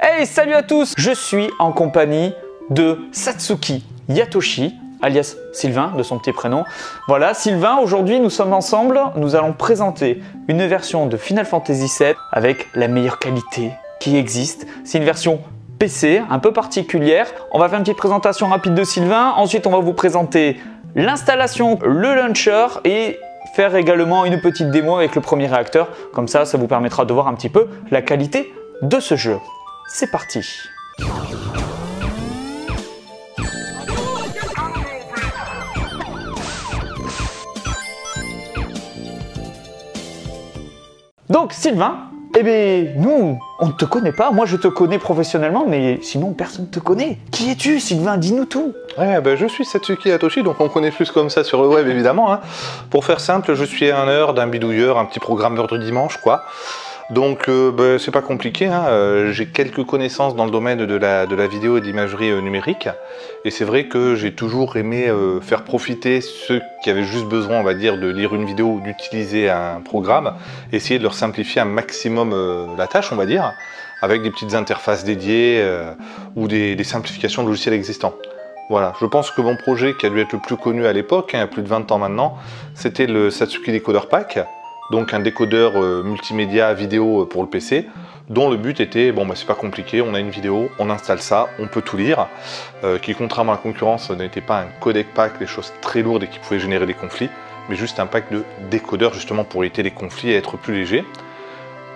Hey, salut à tous Je suis en compagnie de Satsuki Yatoshi, alias Sylvain, de son petit prénom. Voilà, Sylvain, aujourd'hui nous sommes ensemble, nous allons présenter une version de Final Fantasy VII avec la meilleure qualité qui existe. C'est une version PC, un peu particulière. On va faire une petite présentation rapide de Sylvain, ensuite on va vous présenter l'installation, le launcher et faire également une petite démo avec le premier réacteur. Comme ça, ça vous permettra de voir un petit peu la qualité de ce jeu. C'est parti Donc Sylvain, eh bien nous, on ne te connaît pas. Moi je te connais professionnellement, mais sinon personne ne te connaît. Qui es-tu Sylvain? Dis-nous tout. Ouais, ben, je suis Satsuki Atoshi, donc on connaît plus comme ça sur le web évidemment. hein. Pour faire simple, je suis un nerd, un bidouilleur, un petit programmeur du dimanche quoi. Donc euh, ben, c'est pas compliqué, hein. Euh, j'ai quelques connaissances dans le domaine de la, vidéo et de l'imagerie euh, numérique. Et c'est vrai que j'ai toujours aimé euh, faire profiter ceux qui avaient juste besoin, on va dire, de lire une vidéo ou d'utiliser un programme, essayer de leur simplifier un maximum euh, la tâche, on va dire, avec des petites interfaces dédiées ou des, des simplifications de logiciels existants. Voilà, je pense que mon projet qui a dû être le plus connu à l'époque, hein, il y a plus de 20 ans maintenant, c'était le Satsuki Decoder Pack, donc un décodeur euh, multimédia vidéo euh, pour le PC, dont le but était, bon bah c'est pas compliqué, on a une vidéo, on installe ça, on peut tout lire, euh, qui contrairement à la concurrence n'était pas un codec pack, des choses très lourdes et qui pouvaient générer des conflits, mais juste un pack de décodeurs justement pour éviter les conflits et être plus léger.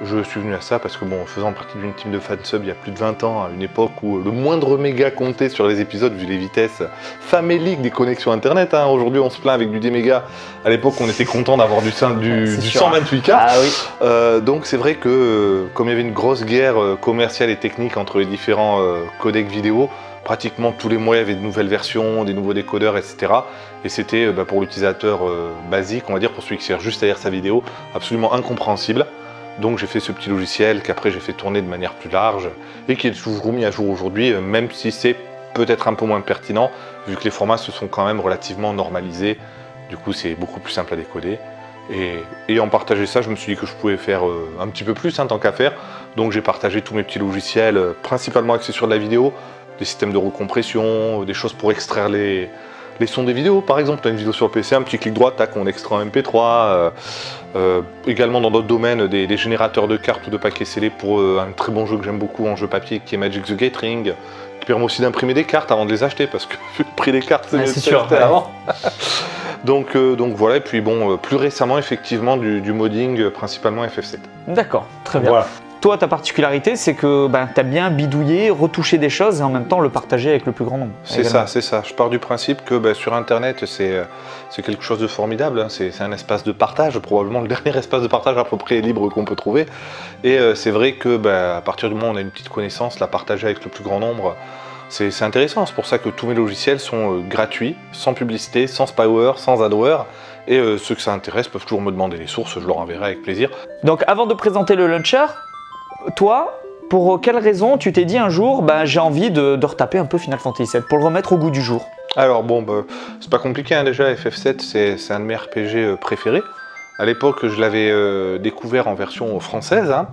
Je suis venu à ça parce que, bon, faisant partie d'une team de fansub il y a plus de 20 ans, à une époque où le moindre méga comptait sur les épisodes vu les vitesses faméliques des connexions internet. hein. Aujourd'hui, on se plaint avec du 10 mégas. À l'époque, on était content d'avoir du, du, C'est du sûr. 128K. Ah oui. Euh, donc c'est vrai que euh, comme il y avait une grosse guerre euh, commerciale et technique entre les différents euh, codecs vidéo, pratiquement tous les mois il y avait de nouvelles versions, des nouveaux décodeurs, etc. Et c'était bah, pour l'utilisateur euh, basique, on va dire, pour celui qui sert juste à lire sa vidéo, absolument incompréhensible. Donc j'ai fait ce petit logiciel qu'après j'ai fait tourner de manière plus large et qui est toujours mis à jour aujourd'hui, euh, même si c'est peut-être un peu moins pertinent, vu que les formats se sont quand même relativement normalisés. Du coup c'est beaucoup plus simple à décoder. Et ayant partagé ça, je me suis dit que je pouvais faire euh, un petit peu plus, hein, tant qu'à faire. Donc j'ai partagé tous mes petits logiciels, euh, principalement axés sur de la vidéo, des systèmes de recompression, des choses pour extraire les, les sons des vidéos. Par exemple, tu as une vidéo sur le PC, un petit clic droit, tac, on extrait en MP3. euh, euh, également dans d'autres domaines, des, des générateurs de cartes ou de paquets scellés pour euh, un très bon jeu que j'aime beaucoup en jeu papier qui est Magic the Gathering, qui permet aussi d'imprimer des cartes avant de les acheter parce que vu le prix des cartes, c'est mieux sûr, ouais. avant. donc, euh, donc voilà, et puis bon, euh, plus récemment, effectivement, du, du modding, principalement FF7. D'accord, très bien. Voilà. Toi, ta particularité, c'est que ben, tu as bien bidouillé, retouché des choses et en même temps le partager avec le plus grand nombre. C'est ça, c'est ça. Je pars du principe que bah, sur Internet, c'est euh, c'est quelque chose de formidable. hein. C'est un espace de partage, probablement le dernier espace de partage à peu près libre qu'on peut trouver. Et euh, c'est vrai que bah, à partir du moment où on a une petite connaissance, la partager avec le plus grand nombre, c'est intéressant. C'est pour ça que tous mes logiciels sont euh, gratuits, sans publicité, sans spyware, sans adware. Et euh, ceux que ça intéresse peuvent toujours me demander les sources, je leur enverrai avec plaisir. Donc avant de présenter le launcher, toi, pour quelle raison tu t'es dit un jour, ben, j'ai envie de, de retaper un peu Final Fantasy VII pour le remettre au goût du jour? Alors bon, bah, c'est pas compliqué hein, déjà, FF7 c'est un de mes RPG euh, préférés. À l'époque, je l'avais euh, découvert en version française. hein.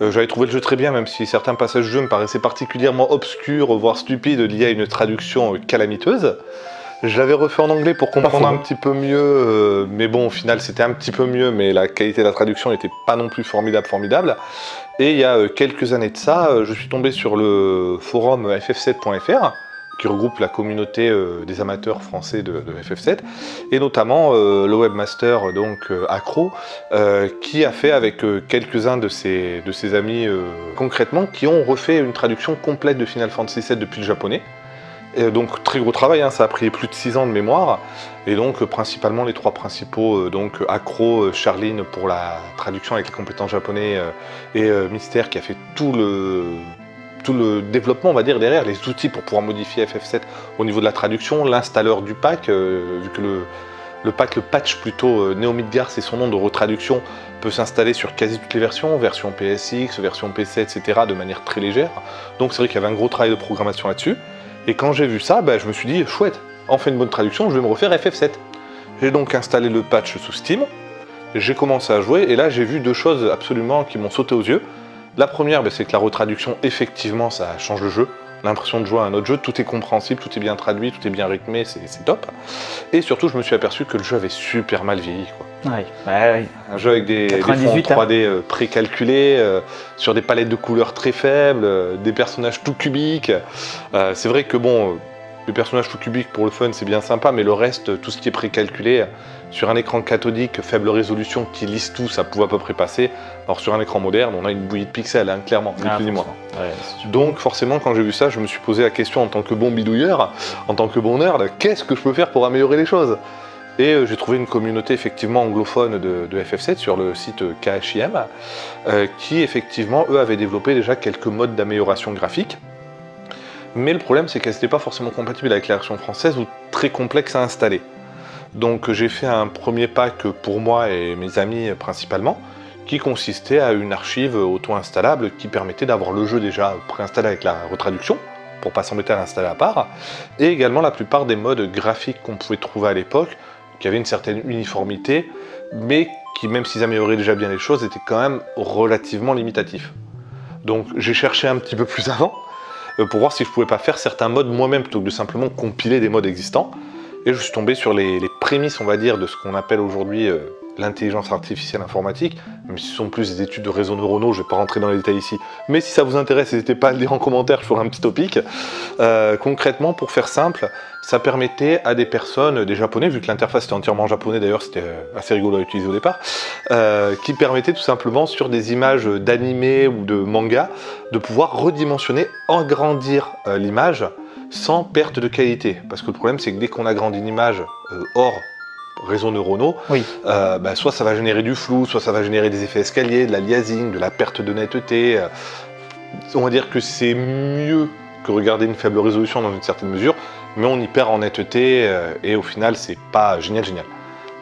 Euh, J'avais trouvé le jeu très bien, même si certains passages du jeu me paraissaient particulièrement obscurs, voire stupides, liés à une traduction calamiteuse. Je l'avais refait en anglais pour comprendre un petit peu mieux, euh, mais bon, au final, c'était un petit peu mieux, mais la qualité de la traduction n'était pas non plus formidable, formidable. Et il y a euh, quelques années de ça, euh, je suis tombé sur le forum ff7.fr, qui regroupe la communauté des amateurs français de, de FF7, et notamment le webmaster donc Acro, qui a fait avec quelques-uns de ses, de ses amis concrètement, qui ont refait une traduction complète de Final Fantasy VII depuis le japonais. Donc très gros travail, hein, ça a pris plus de 6 ans de mémoire, et donc euh, principalement les trois principaux, euh, donc Acro, euh, Charline pour la traduction avec les compétences japonais, et Mystère qui a fait tout le développement, on va dire, derrière, les outils pour pouvoir modifier FF7 au niveau de la traduction, l'installeur du pack, vu que le, le pack, le patch plutôt, euh, Neo Midgar, c'est son nom de retraduction, peut s'installer sur quasi toutes les versions, version PSX, version PC, etc., de manière très légère. Donc c'est vrai qu'il y avait un gros travail de programmation là-dessus. Et quand j'ai vu ça, bah, je me suis dit, chouette, enfin une bonne traduction, je vais me refaire FF7. J'ai donc installé le patch sous Steam, j'ai commencé à jouer, et là j'ai vu deux choses absolument qui m'ont sauté aux yeux. La première, ben, c'est que la retraduction, effectivement, ça change le jeu. L'impression de jouer à un autre jeu, tout est compréhensible, tout est bien traduit, tout est bien rythmé, c'est top. Et surtout, je me suis aperçu que le jeu avait super mal vieilli. Quoi. Ouais, Un jeu avec des, des fonds 98, 3D euh, précalculés, euh, sur des palettes de couleurs très faibles, euh, des personnages tout cubiques. Euh, c'est vrai que bon, les personnages tout cubiques pour le fun, c'est bien sympa, mais le reste, tout ce qui est précalculé, sur un écran cathodique, faible résolution, qui lisse tout, ça pouvait à peu près passer. Alors sur un écran moderne, on a une bouillie de pixels, hein, clairement, ni Ah, plus ni moins. Ouais, c'est sûr. Donc forcément, quand j'ai vu ça, je me suis posé la question en tant que bon bidouilleur, en tant que bon nerd, qu'est-ce que je peux faire pour améliorer les choses? Et euh, j'ai trouvé une communauté effectivement anglophone de, de FF7 sur le site euh, KHIM, euh, qui effectivement, eux, avaient développé déjà quelques modes d'amélioration graphique. Mais le problème, c'est qu'elles n'étaient pas forcément compatibles avec la version française ou très complexes à installer. Donc j'ai fait un premier pack pour moi et mes amis euh, principalement, qui consistait à une archive auto-installable qui permettait d'avoir le jeu déjà préinstallé avec la retraduction, pour pas s'embêter à l'installer à part, et également la plupart des modes graphiques qu'on pouvait trouver à l'époque, qui avaient une certaine uniformité, mais qui, même s'ils amélioraient déjà bien les choses, étaient quand même relativement limitatifs. Donc j'ai cherché un petit peu plus avant, euh, pour voir si je pouvais pas faire certains modes moi-même, plutôt que de simplement compiler des modes existants, et je suis tombé sur les, les prémices, on va dire, de ce qu'on appelle aujourd'hui euh, l'intelligence artificielle informatique, même si ce sont plus des études de réseaux neuronaux, je ne vais pas rentrer dans les détails ici. Mais si ça vous intéresse, n'hésitez pas à le dire en commentaire, je ferai un petit topic. Euh, concrètement, pour faire simple, ça permettait à des personnes, des japonais, vu que l'interface était entièrement japonais d'ailleurs, c'était euh, assez rigolo à utiliser au départ, euh, qui permettait tout simplement sur des images d'animés ou de manga, de pouvoir redimensionner, agrandir l'image sans perte de qualité. Parce que le problème, c'est que dès qu'on agrandit une image hors réseaux neuronaux, Oui. euh, bah, soit ça va générer du flou, soit ça va générer des effets escaliers, de la liasing, de la perte de netteté. euh. on va dire que c'est mieux que regarder une faible résolution dans une certaine mesure, mais on y perd en netteté euh, et au final c'est pas génial génial.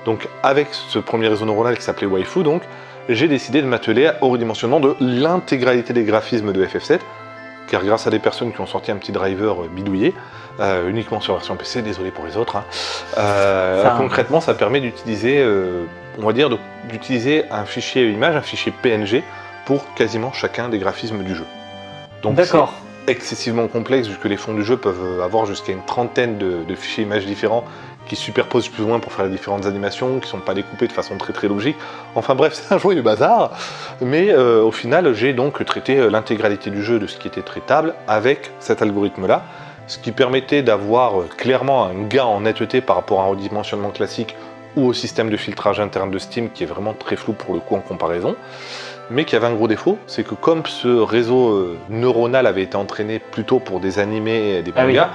Donc avec ce premier réseau neuronal qui s'appelait Waifu, donc j'ai décidé de m'atteler au redimensionnement de l'intégralité des graphismes de FF7, car grâce à des personnes qui ont sorti un petit driver euh, bidouillé, euh, uniquement sur version PC, désolé pour les autres, hein, euh, Ça- concrètement ça permet d'utiliser, euh, on va dire, d'utiliser un fichier image, un fichier PNG pour quasiment chacun des graphismes du jeu. Donc D'accord. c'est excessivement complexe vu que les fonds du jeu peuvent avoir jusqu'à une trentaine de, de fichiers images différents qui se superposent plus ou moins pour faire les différentes animations, qui sont pas découpés de façon très très logique. Enfin bref, c'est un joyeux bazar. Mais euh, au final, j'ai donc traité euh, l'intégralité du jeu de ce qui était traitable avec cet algorithme-là, ce qui permettait d'avoir euh, clairement un gain en netteté par rapport à un redimensionnement classique ou au système de filtrage interne de Steam qui est vraiment très flou pour le coup en comparaison, mais qui avait un gros défaut, c'est que comme ce réseau euh, neuronal avait été entraîné plutôt pour des animés et des Ah oui, mangas,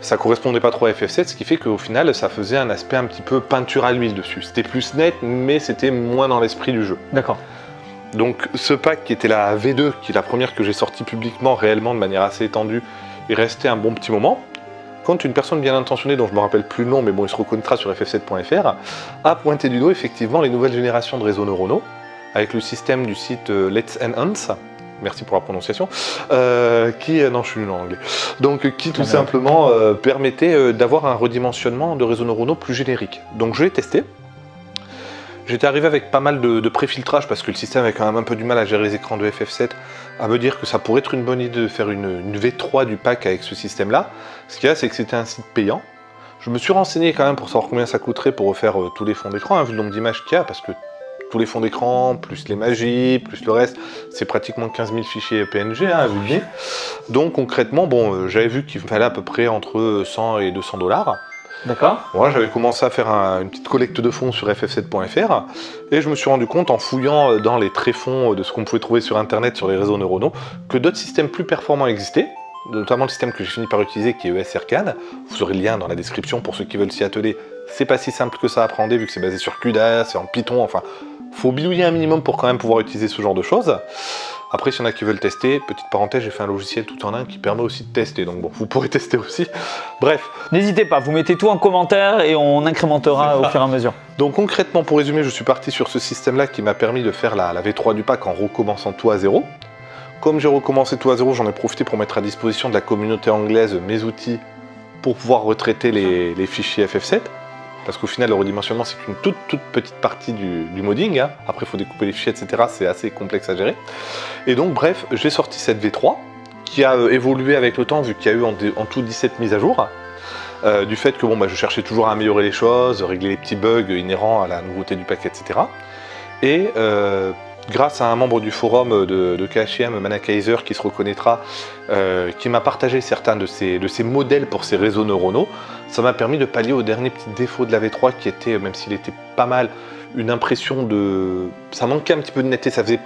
ça correspondait pas trop à FF7, ce qui fait qu'au final ça faisait un aspect un petit peu peinture à l'huile dessus. C'était plus net, mais c'était moins dans l'esprit du jeu. D'accord. Donc ce pack qui était la V2, qui est la première que j'ai sortie publiquement réellement de manière assez étendue, est resté un bon petit moment. Quand une personne bien intentionnée, dont je me rappelle plus le nom, mais bon, il se reconnaîtra sur ff7.fr, a pointé du doigt effectivement les nouvelles générations de réseaux neuronaux, avec le système du site euh, Let's Enhance, merci pour la prononciation, euh, qui, non je suis nul en anglais, donc euh, qui tout Ah, simplement euh, permettait d'avoir un redimensionnement de réseaux neuronaux plus générique. Donc je l'ai testé, J'étais arrivé avec pas mal de, de préfiltrage parce que le système avait quand même un peu du mal à gérer les écrans de FF7, à me dire que ça pourrait être une bonne idée de faire une, une V3 du pack avec ce système-là. Ce qu'il y a, c'est que c'était un site payant. Je me suis renseigné quand même pour savoir combien ça coûterait pour refaire tous les fonds d'écran, hein, vu le nombre d'images qu'il y a, parce que tous les fonds d'écran, plus les magies, plus le reste, c'est pratiquement 15 000 fichiers PNG, hein, vu le. Donc concrètement, bon, euh, j'avais vu qu'il fallait à peu près entre 100 et 200 dollars. D'accord. Moi, j'avais commencé à faire un- une petite collecte de fonds sur ff7.fr et je me suis rendu compte en fouillant euh, dans les tréfonds de ce qu'on pouvait trouver sur internet sur les réseaux neuronaux que d'autres systèmes plus performants existaient, notamment le système que j'ai fini par utiliser qui est ESRCAN. Vous aurez le lien dans la description pour ceux qui veulent s'y atteler. C'est pas si simple que ça à apprendre vu que c'est basé sur CUDA, c'est en Python, enfin, faut bidouiller un minimum pour quand même pouvoir utiliser ce genre de choses. Après, s'il y en a qui veulent tester, petite parenthèse, j'ai fait un logiciel tout en un qui permet aussi de tester, donc bon, vous pourrez tester aussi. Bref, N'hésitez pas, vous mettez tout en commentaire et on incrémentera au fur et à mesure. Donc concrètement, pour résumer, je suis parti sur ce système-là qui m'a permis de faire la, la V3 du pack en recommençant tout à zéro. Comme j'ai recommencé tout à zéro, j'en ai profité pour mettre à disposition de la communauté anglaise mes outils pour pouvoir retraiter les, les fichiers FF7. Parce qu'au final, le redimensionnement, c'est qu'une toute, toute petite partie du, modding. hein. Après, il faut découper les fichiers, etc. C'est assez complexe à gérer. Et donc, bref, j'ai sorti cette V3 qui a euh, évolué avec le temps, vu qu'il y a eu en, tout 17 mises à jour. Euh, du fait que bon, bah, je cherchais toujours à améliorer les choses, régler les petits bugs inhérents à la nouveauté du pack, etc. Et euh, grâce à un membre du forum de, de KHM, Manakaiser, qui se reconnaîtra, euh, qui m'a partagé certains de ces modèles pour ces réseaux neuronaux, ça m'a permis de pallier au dernier petit défaut de la V3 qui était, même s'il était pas mal, une impression de... Ça manquait un petit peu de netteté, ça faisait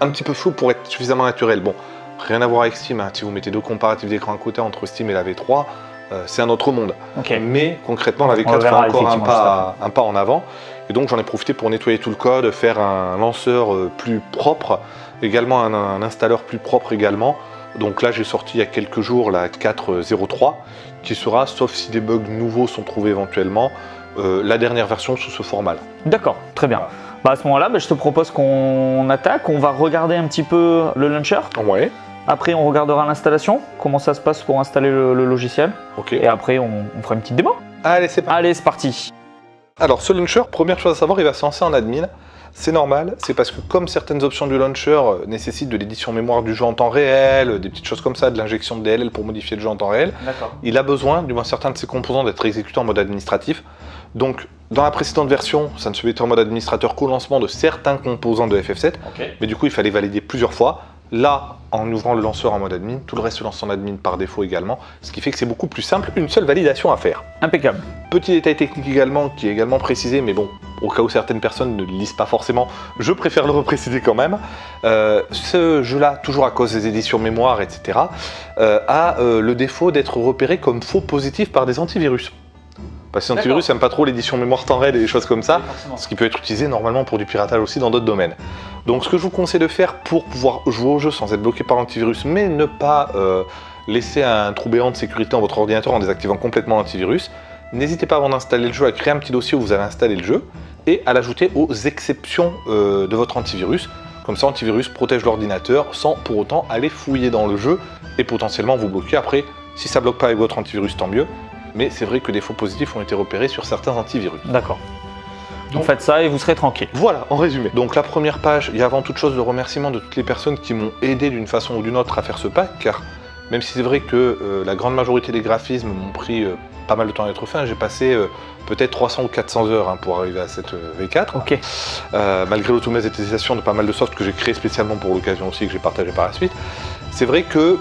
un petit peu flou pour être suffisamment naturel. Bon, rien à voir avec Steam, hein. si vous mettez deux comparatifs d'écran à côté entre Steam et la V3, euh, c'est un autre monde. Mais concrètement, la On le V4 fait encore un pas, un pas en avant. Et donc j'en ai profité pour nettoyer tout le code, faire un lanceur euh, plus propre, également un, un installeur plus propre également. Donc là j'ai sorti il y a quelques jours la 4.03 qui sera, sauf si des bugs nouveaux sont trouvés éventuellement, euh, la dernière version sous ce format-là. D'accord, très bien. Bah, à ce moment-là, bah, je te propose qu'on attaque. On va regarder un petit peu le launcher. Ouais, Après, on regardera l'installation, comment ça se passe pour installer le, le logiciel. ok. Et après, on, on fera une petite démo. Allez, c'est parti. Allez, c'est parti. Alors ce launcher, première chose à savoir, il va se lancer en admin. C'est normal, c'est parce que comme certaines options du launcher euh, nécessitent de l'édition mémoire du jeu en temps réel, euh, des petites choses comme ça, de l'injection de DLL pour modifier le jeu en temps réel, il a besoin, du moins certains de ses composants, d'être exécutés en mode administratif. Donc dans la précédente version, ça ne se mettait en mode administrateur qu'au lancement de certains composants de FF7, Ok. mais du coup il fallait valider plusieurs fois. Là, en ouvrant le lanceur en mode admin, tout le reste se lance en admin par défaut également, ce qui fait que c'est beaucoup plus simple, une seule validation à faire. Impeccable. Petit détail technique également, qui est également précisé, mais bon, au cas où certaines personnes ne le lisent pas forcément, je préfère le repréciser quand même. Euh, ce jeu-là, toujours à cause des éditions mémoire, etc., euh, a euh, le défaut d'être repéré comme faux positif par des antivirus. Parce que antivirus n'aiment pas trop l'édition mémoire temps réel et des choses comme ça, ce qui peut être utilisé normalement pour du piratage aussi dans d'autres domaines. Donc ce que je vous conseille de faire pour pouvoir jouer au jeu sans être bloqué par l'antivirus, mais ne pas euh, laisser un trou béant de sécurité dans votre ordinateur en désactivant complètement l'antivirus, n'hésitez pas avant d'installer le jeu à créer un petit dossier où vous allez installer le jeu et à l'ajouter aux exceptions euh, de votre antivirus. Comme ça, antivirus protège l'ordinateur sans pour autant aller fouiller dans le jeu et potentiellement vous bloquer. Après, si ça bloque pas avec votre antivirus, tant mieux. Mais c'est vrai que des faux positifs ont été repérés sur certains antivirus. D'accord. Donc- faites ça et vous serez tranquille. Voilà, en résumé. Donc la première page, il y a avant toute chose le remerciement de toutes les personnes qui m'ont aidé d'une façon ou d'une autre à faire ce pack, car même si c'est vrai que euh, la grande majorité des graphismes m'ont pris euh, pas mal de temps à être faits, j'ai passé euh, peut-être 300 ou 400 heures hein, pour arriver à cette euh, V4, Ok. malgré l'automatisation de pas mal de softs que j'ai créé spécialement pour l'occasion aussi, que j'ai partagé par la suite. C'est vrai que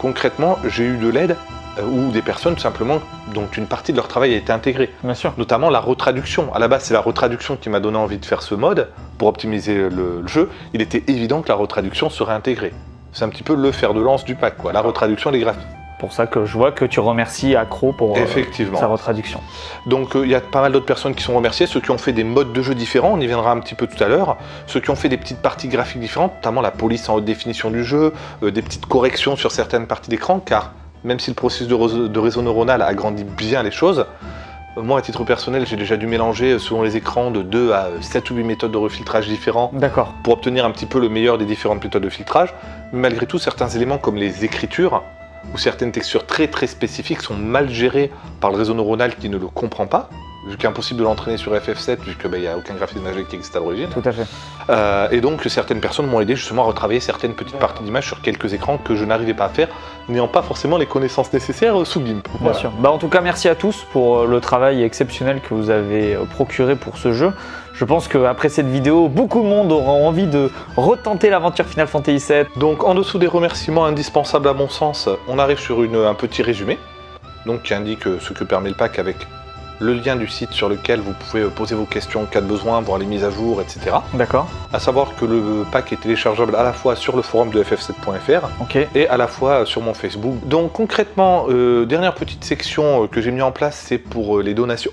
concrètement, j'ai eu de l'aide ou des personnes tout simplement dont une partie de leur travail a été intégrée Bien sûr. notamment la retraduction. À la base, c'est la retraduction qui m'a donné envie de faire ce mode pour optimiser le, le jeu. Il était évident que la retraduction serait intégrée. C'est un petit peu le fer de lance du pack, quoi. La retraduction et les graphiques. Pour ça que je vois que tu remercies Accro pour euh, sa retraduction. Donc euh, il y a pas mal d'autres personnes qui sont remerciées, ceux qui ont fait des modes de jeu différents, on y viendra un petit peu tout à l'heure, ceux qui ont fait des petites parties graphiques différentes, notamment la police en haute définition du jeu, euh, des petites corrections sur certaines parties d'écran, car même si le processus de, réseau- de réseau neuronal agrandit bien les choses, euh, moi à titre personnel j'ai déjà dû mélanger euh, selon les écrans de 2 à 7 ou 8 méthodes de refiltrage différents D'accord. pour obtenir un petit peu le meilleur des différentes méthodes de filtrage. Mais malgré tout, certains éléments comme les écritures ou certaines textures très très spécifiques sont mal gérées par le réseau neuronal qui ne le comprend pas, vu qu'il est impossible de l'entraîner sur FF7, vu qu'il n'y a aucun graphisme magique qui existe à l'origine. Tout à fait. Euh, et donc certaines personnes m'ont aidé justement à retravailler certaines petites parties d'image sur quelques écrans que je n'arrivais pas à faire, n'ayant pas forcément les connaissances nécessaires sous GIMP. Bien Voilà. sûr. Bah, en tout cas, merci à tous pour euh, le travail exceptionnel que vous avez euh, procuré pour ce jeu. Je pense qu'après cette vidéo, beaucoup de monde aura envie de retenter l'aventure Final Fantasy VII. Donc en dessous des remerciements indispensables à mon sens, on arrive sur une- un petit résumé, donc qui indique ce que permet le pack avec le lien du site sur lequel vous pouvez euh, poser vos questions en cas de besoin, voir les mises à jour, etc. D'accord. À savoir que le pack est téléchargeable à la fois sur le forum de ff7.fr Ok. et à la fois sur mon Facebook. Donc concrètement, euh, dernière petite section euh, que j'ai mis en place, c'est pour euh, les donations.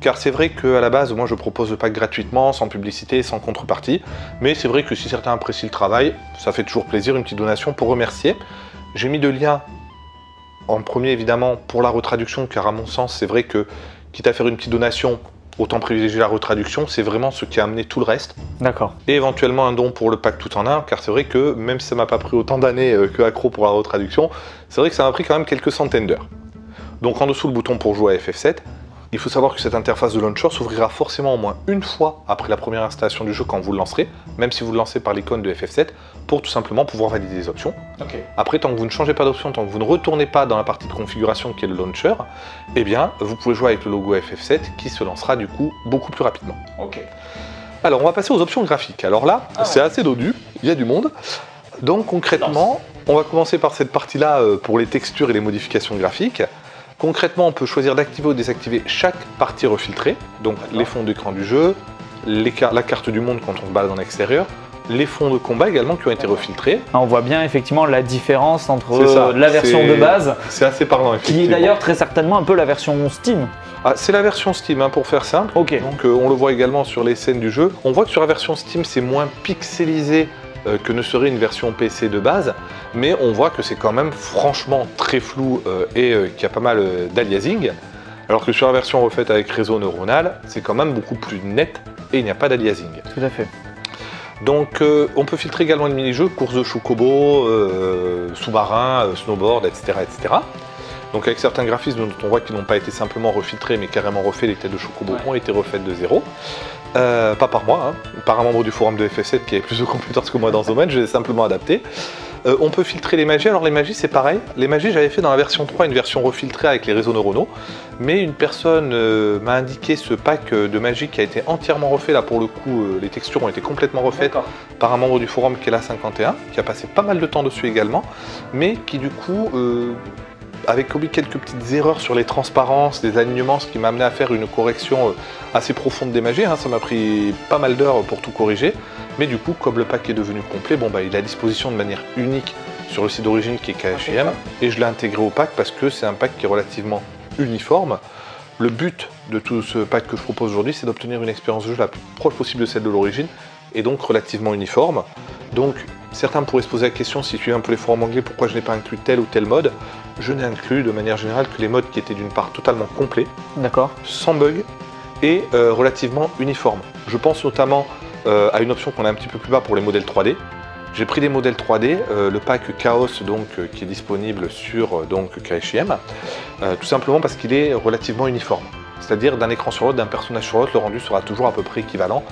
Car c'est vrai qu'à la base, moi je propose le pack gratuitement, sans publicité, sans contrepartie. Mais c'est vrai que si certains apprécient le travail, ça fait toujours plaisir, une petite donation pour remercier. J'ai mis deux liens. En premier évidemment pour la retraduction, car à mon sens c'est vrai que quitte à faire une petite donation, autant privilégier la retraduction, c'est vraiment ce qui a amené tout le reste D'accord. et éventuellement un don pour le pack tout en un, car c'est vrai que même si ça m'a pas pris autant d'années euh, que Accro pour la retraduction, c'est vrai que ça m'a pris quand même quelques centaines d'heures. Donc en dessous le bouton pour jouer à FF7, Il faut savoir que cette interface de launcher s'ouvrira forcément au moins une fois après la première installation du jeu quand vous le lancerez, même si vous le lancez par l'icône de FF7, pour tout simplement pouvoir valider les options. Après, tant que vous ne changez pas d'option, tant que vous ne retournez pas dans la partie de configuration qui est le launcher, eh bien, vous pouvez jouer avec le logo FF7 qui se lancera du coup beaucoup plus rapidement. Alors, on va passer aux options graphiques. Alors là, Ah c'est assez dodu, il y a du monde. Donc concrètement, on va commencer par cette partie-là euh, pour les textures et les modifications graphiques. Concrètement, on peut choisir d'activer ou désactiver chaque partie refiltrée, donc les fonds d'écran du jeu, les car- la carte du monde quand on se balade en extérieur, les fonds de combat également qui ont été refiltrés. Ah, On voit bien effectivement la différence entre ça, la version de base, C'est assez parlant, qui est d'ailleurs très certainement un peu la version Steam. Ah, c'est la version Steam, hein, pour faire simple. Ok. Donc euh, on le voit également sur les scènes du jeu. On voit que sur la version Steam, c'est moins pixelisé que ne serait une version PC de base, mais on voit que c'est quand même franchement très flou euh, et euh, qu'il y a pas mal euh, d'aliasing. Alors que sur la version refaite avec réseau neuronal, c'est quand même beaucoup plus net et il n'y a pas d'aliasing. Tout à fait. Donc euh, on peut filtrer également les mini-jeux, course de chocobo, euh, sous-marin, euh, snowboard, etc., etc. Donc avec certains graphismes dont on voit qu'ils n'ont pas été simplement refiltrés mais carrément refaits, les têtes de chocobo Ouais. ont été refaites de zéro. Euh, pas par moi, hein, par un membre du forum de FF7 qui avait plus de compétences que moi dans ce domaine, je l'ai simplement adapté. Euh, on peut filtrer les magies, alors les magies c'est pareil, les magies j'avais fait dans la version 3 une version refiltrée avec les réseaux neuronaux, mais une personne euh, m'a indiqué ce pack de magie qui a été entièrement refait, là pour le coup les textures ont été complètement refaites par un membre du forum qui est la 51, qui a passé pas mal de temps dessus également, mais qui du coup, avec commis quelques petites erreurs sur les transparences, les alignements, ce qui m'a amené à faire une correction euh, assez profonde des magies, hein, ça m'a pris pas mal d'heures pour tout corriger, mais du coup, comme le pack est devenu complet, bon bah il est à disposition de manière unique sur le site d'origine qui est KHM, et je l'ai intégré au pack parce que c'est un pack qui est relativement uniforme. Le but de tout ce pack que je propose aujourd'hui, c'est d'obtenir une expérience de jeu la plus proche possible de celle de l'origine, et donc relativement uniforme. Donc certains pourraient se poser la question, si tu suivez un peu les forums anglais, pourquoi je n'ai pas inclus tel ou tel mode? Je n'ai inclus de manière générale que les modes qui étaient d'une part totalement complets, D'accord. sans bug et euh, relativement uniformes. Je pense notamment euh, à une option qu'on a un petit peu plus bas pour les modèles 3D. J'ai pris des modèles 3D, euh, le pack Chaos donc, qui est disponible sur donc, KHM, euh, tout simplement parce qu'il est relativement uniforme. C'est-à-dire d'un écran sur l'autre, d'un personnage sur l'autre, le rendu sera toujours à peu près équivalent.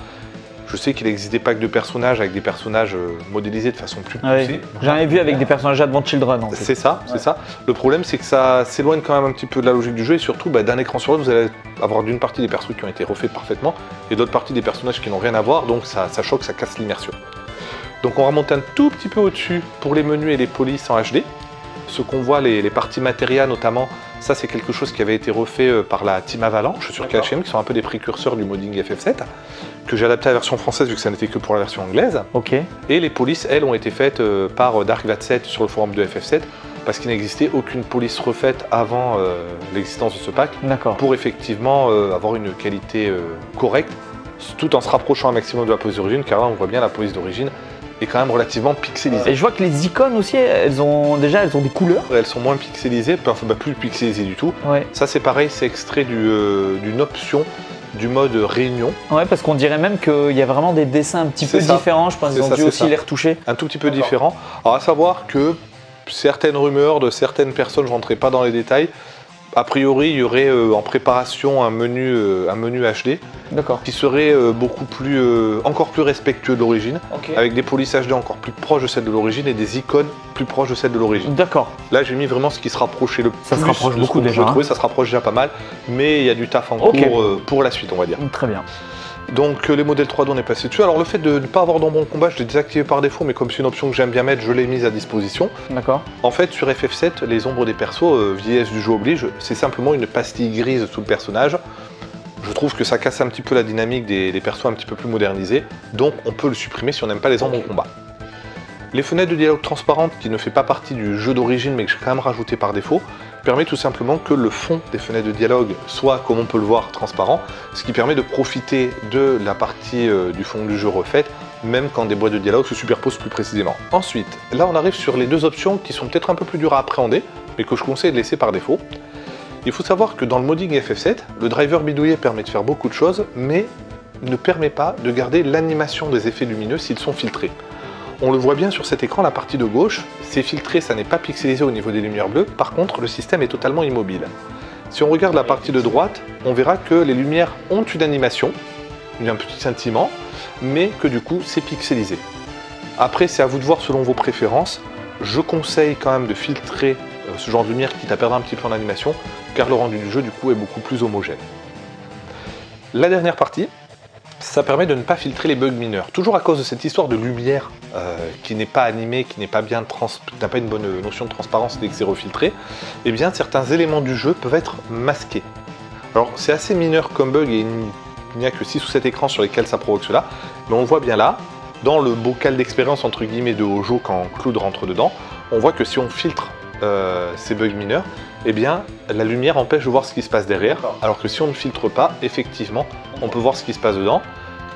Je sais qu'il existe des packs de personnages avec des personnages euh, modélisés de façon plus Ouais. poussée. J'en ai vu avec des personnages Advent Children en fait. C'est ça, Ouais. c'est ça. Le problème, c'est que ça s'éloigne quand même un petit peu de la logique du jeu et surtout, bah, d'un écran sur l'autre, vous allez avoir d'une partie des persos qui ont été refaits parfaitement et d'autre partie des personnages qui n'ont rien à voir, donc ça, ça choque, ça casse l'immersion. Donc on va remonter un tout petit peu au-dessus pour les menus et les polices en HD. Ce qu'on voit, les, les parties matérias notamment, ça c'est quelque chose qui avait été refait euh, par la Team Avalanche sur. KHM, qui sont un peu des précurseurs du modding FF7, que j'ai adapté à la version française vu que ça n'était que pour la version anglaise. Ok. Et les polices, elles, ont été faites euh, par Dark27 sur le forum de FF7, parce qu'il n'existait aucune police refaite avant euh, l'existence de ce pack, pour effectivement euh, avoir une qualité euh, correcte, tout en se rapprochant un maximum de la police d'origine, car là on voit bien la police d'origine est quand même relativement pixelisée. Et je vois que les icônes aussi, elles ont déjà elles ont des couleurs. Elles sont moins pixelisées, enfin bah, plus pixelisées du tout. Ouais. Ça c'est pareil, c'est extrait du, euh, d'une option du mode réunion, Ouais, parce qu'on dirait même qu'il y a vraiment des dessins un petit peu ça. différents. Je pense qu'ils C'est ont ça, dû aussi ça. les retoucher. un tout petit peu différent. Alors à savoir que certaines rumeurs de certaines personnes, je rentrerai pas dans les détails, a priori il y aurait euh, en préparation un menu, euh, un menu HD qui serait euh, beaucoup plus, encore plus respectueux de l'origine, avec des polices HD encore plus proches de celles de l'origine et des icônes plus proches de celles de l'origine. D'accord. Là j'ai mis vraiment ce qui se rapprochait le Ça se plus rapproche de beaucoup déjà, hein. ça se rapproche déjà pas mal, mais il y a du taf en Ok. cours pour la suite on va dire. Très bien. Donc euh, les modèles 3D on est passé dessus. Alors le fait de ne pas avoir d'ombre en combat, je l'ai désactivé par défaut, mais comme c'est une option que j'aime bien mettre, je l'ai mise à disposition. D'accord. En fait, sur FF7, les ombres des persos, euh, vieillesse du jeu oblige, c'est simplement une pastille grise sous le personnage. Je trouve que ça casse un petit peu la dynamique des, des persos un petit peu plus modernisés, donc on peut le supprimer si on n'aime pas les ombres en combat. Les fenêtres de dialogue transparentes, qui ne fait pas partie du jeu d'origine mais que j'ai quand même rajouté par défaut, permet tout simplement que le fond des fenêtres de dialogue soit, comme on peut le voir, transparent, ce qui permet de profiter de la partie euh, du fond du jeu refaite, même quand des boîtes de dialogue se superposent plus précisément. Ensuite, là on arrive sur les deux options qui sont peut-être un peu plus dures à appréhender, mais que je conseille de laisser par défaut. Il faut savoir que dans le modding FF7, le driver bidouillé permet de faire beaucoup de choses, mais ne permet pas de garder l'animation des effets lumineux s'ils sont filtrés. On le voit bien sur cet écran, la partie de gauche, c'est filtré, ça n'est pas pixelisé au niveau des lumières bleues, par contre le système est totalement immobile. Si on regarde la partie de droite, on verra que les lumières ont une animation, un petit sentiment, mais que du coup c'est pixelisé. Après, c'est à vous de voir selon vos préférences. Je conseille quand même de filtrer euh, ce genre de lumière qui t'a perdu un petit peu en animation, car le rendu du jeu du coup est beaucoup plus homogène. La dernière partie, ça permet de ne pas filtrer les bugs mineurs. Toujours à cause de cette histoire de lumière euh, qui n'est pas animée, qui n'est pas bien n'a pas une bonne notion de transparence dès que c'est refiltré, eh bien certains éléments du jeu peuvent être masqués. Alors c'est assez mineur comme bug et il n'y a que 6 ou 7 écrans sur lesquels ça provoque cela, mais on voit bien là, dans le bocal d'expérience entre guillemets de Hojo quand Cloud rentre dedans, on voit que si on filtre euh, ces bugs mineurs, eh bien la lumière empêche de voir ce qui se passe derrière, alors que si on ne filtre pas, effectivement, on peut voir ce qui se passe dedans.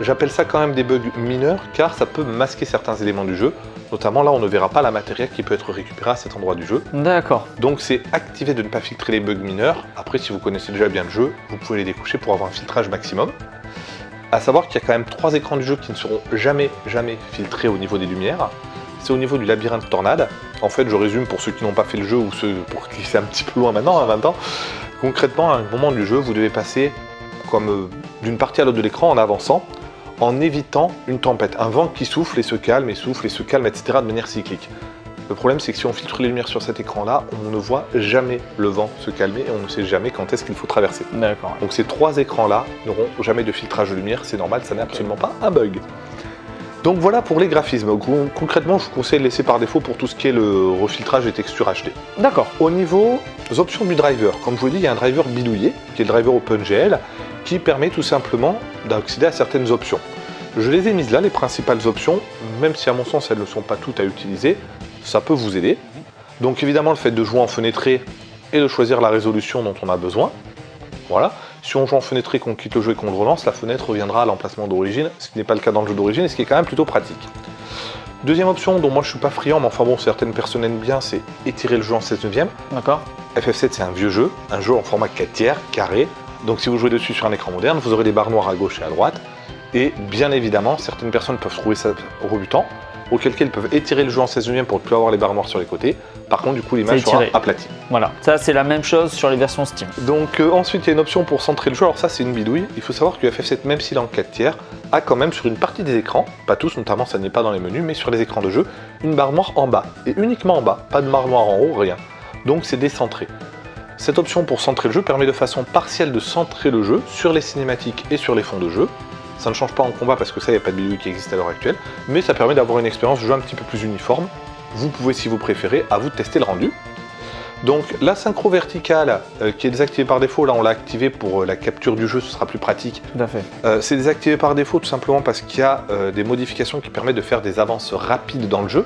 J'appelle ça quand même des bugs mineurs car ça peut masquer certains éléments du jeu. Notamment là, on ne verra pas la matière qui peut être récupérée à cet endroit du jeu. D'accord. Donc c'est activé de ne pas filtrer les bugs mineurs. Après, si vous connaissez déjà bien le jeu, vous pouvez les découcher pour avoir un filtrage maximum. À savoir qu'il y a quand même trois écrans du jeu qui ne seront jamais, jamais filtrés au niveau des lumières. C'est au niveau du labyrinthe tornade. En fait, je résume pour ceux qui n'ont pas fait le jeu ou ceux pour qui c'est un petit peu loin maintenant, à 20 ans. Concrètement, à un moment du jeu, vous devez passer comme euh, d'une partie à l'autre de l'écran en avançant en évitant une tempête. Un vent qui souffle et se calme et souffle et se calme, etc. de manière cyclique. Le problème, c'est que si on filtre les lumières sur cet écran-là, on ne voit jamais le vent se calmer et on ne sait jamais quand est-ce qu'il faut traverser. D'accord. Donc ces trois écrans-là n'auront jamais de filtrage de lumière, c'est normal, ça n'est absolument pas un bug. Donc voilà pour les graphismes. Concrètement, je vous conseille de laisser par défaut pour tout ce qui est le refiltrage et texture HD. D'accord. Au niveau des options du driver, comme je vous l'ai dit, il y a un driver bidouillé, qui est le driver OpenGL, qui permet tout simplement d'accéder à certaines options. Je les ai mises là, les principales options, même si à mon sens elles ne sont pas toutes à utiliser, ça peut vous aider. Donc évidemment le fait de jouer en fenêtré et de choisir la résolution dont on a besoin. Voilà. Si on joue en fenêtré, qu'on quitte le jeu et qu'on le relance, la fenêtre reviendra à l'emplacement d'origine, ce qui n'est pas le cas dans le jeu d'origine et ce qui est quand même plutôt pratique. Deuxième option, dont moi je suis pas friand, mais enfin bon, certaines personnes aiment bien, c'est étirer le jeu en 16 neuvième. D'accord. FF7 c'est un vieux jeu, un jeu en format 4 tiers, carré, donc si vous jouez dessus sur un écran moderne, vous aurez des barres noires à gauche et à droite. Et bien évidemment, certaines personnes peuvent trouver ça rebutant, auquel cas ils peuvent étirer le jeu en 16 neuvième pour ne plus avoir les barres noires sur les côtés. Par contre, du coup, l'image sera aplatie. Voilà, ça c'est la même chose sur les versions Steam. Donc euh, ensuite, il y a une option pour centrer le jeu. Alors ça, c'est une bidouille. Il faut savoir que FF7, même s'il est en 4 tiers, a quand même sur une partie des écrans, pas tous, notamment ça n'est pas dans les menus, mais sur les écrans de jeu, une barre noire en bas. Et uniquement en bas, pas de barre noire en haut, rien. Donc c'est décentré. Cette option pour centrer le jeu permet de façon partielle de centrer le jeu sur les cinématiques et sur les fonds de jeu. Ça ne change pas en combat parce que ça, il n'y a pas de bidouille qui existe à l'heure actuelle, mais ça permet d'avoir une expérience de jeu un petit peu plus uniforme. Vous pouvez, si vous préférez, à vous de tester le rendu. Donc la synchro verticale euh, qui est désactivée par défaut, là on l'a activée pour euh, la capture du jeu, ce sera plus pratique. Tout à fait. Euh, c'est désactivé par défaut tout simplement parce qu'il y a des modifications qui permettent de faire des avances rapides dans le jeu.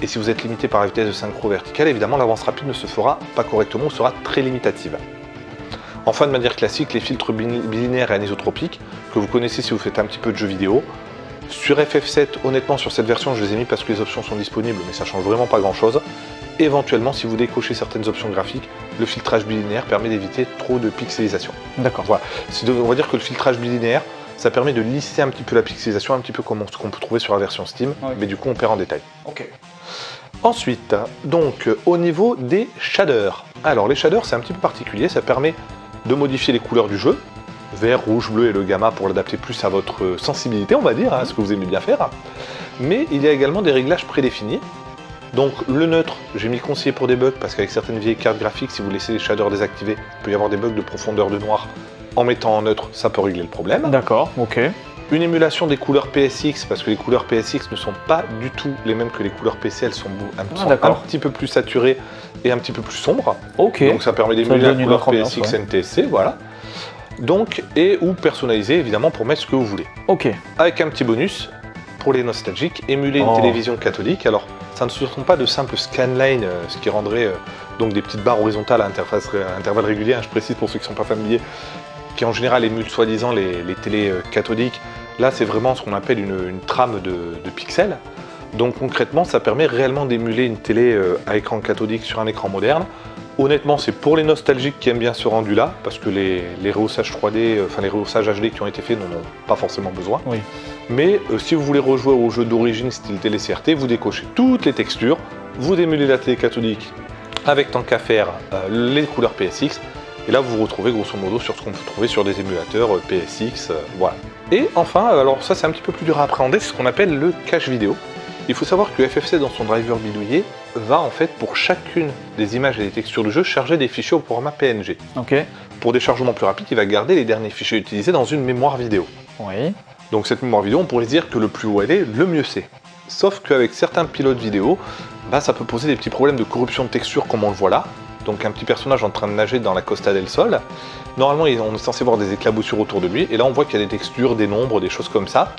Et si vous êtes limité par la vitesse de synchro verticale, évidemment l'avance rapide ne se fera pas correctement ou sera très limitative. Enfin, de manière classique, les filtres bilinéaires et anisotropiques, que vous connaissez si vous faites un petit peu de jeux vidéo. Sur FF7, honnêtement, sur cette version, je les ai mis parce que les options sont disponibles, mais ça change vraiment pas grand chose. Éventuellement, si vous décochez certaines options graphiques, le filtrage bilinéaire permet d'éviter trop de pixelisation. D'accord. Voilà. On va dire que le filtrage bilinéaire, ça permet de lisser un petit peu la pixelisation, un petit peu comme ce qu'on peut trouver sur la version Steam, mais du coup on perd en détail. Ok. Ensuite, donc au niveau des shaders. Alors les shaders c'est un petit peu particulier, ça permet de modifier les couleurs du jeu, vert, rouge, bleu et le gamma pour l'adapter plus à votre sensibilité, on va dire, à ce que vous aimez bien faire. Mais il y a également des réglages prédéfinis. Donc le neutre, j'ai mis conseillé pour des bugs parce qu'avec certaines vieilles cartes graphiques, si vous laissez les shaders désactivés, il peut y avoir des bugs de profondeur de noir en mettant en neutre, ça peut régler le problème. D'accord, ok. Une émulation des couleurs PSX, parce que les couleurs PSX ne sont pas du tout les mêmes que les couleurs PC, elles sont, un, ah, petit peu plus saturées et un petit peu plus sombres. Ok. Donc ça permet d'émuler la couleur PSX NTSC, voilà. Donc, et ou personnaliser évidemment pour mettre ce que vous voulez. Ok. Avec un petit bonus, pour les nostalgiques, émuler une oh. télévision catholique. Alors, ça ne se sont pas de simples scanlines, euh, ce qui rendrait euh, donc des petites barres horizontales à, intervalles réguliers, hein, je précise pour ceux qui ne sont pas familiers, qui en général émulent soi-disant les, télés euh, cathodiques. Là, c'est vraiment ce qu'on appelle une, trame de, pixels. Donc concrètement, ça permet réellement d'émuler une télé euh, à écran cathodique sur un écran moderne. Honnêtement, c'est pour les nostalgiques qui aiment bien ce rendu-là, parce que les, rehaussages 3D, euh, enfin les rehaussages HD qui ont été faits n'en ont pas forcément besoin. Oui. Mais si vous voulez rejouer au jeu d'origine style télé CRT, vous décochez toutes les textures, vous démulez la télé cathodique avec tant qu'à faire les couleurs PSX, Et là, vous vous retrouvez grosso modo sur ce qu'on peut trouver sur des émulateurs euh, PSX, euh, voilà. Et enfin, alors ça c'est un petit peu plus dur à appréhender, c'est ce qu'on appelle le cache vidéo. Il faut savoir que FFC dans son driver bidouillé va en fait pour chacune des images et des textures du jeu charger des fichiers au format PNG. Ok. Pour des chargements plus rapides, il va garder les derniers fichiers utilisés dans une mémoire vidéo. Oui. Donc cette mémoire vidéo, on pourrait se dire que le plus haut elle est, le mieux c'est. Sauf qu'avec certains pilotes vidéo, bah, ça peut poser des petits problèmes de corruption de texture comme on le voit là. Donc un petit personnage en train de nager dans la Costa del Sol. Normalement, on est censé voir des éclaboussures autour de lui, et là on voit qu'il y a des textures, des nombres, des choses comme ça.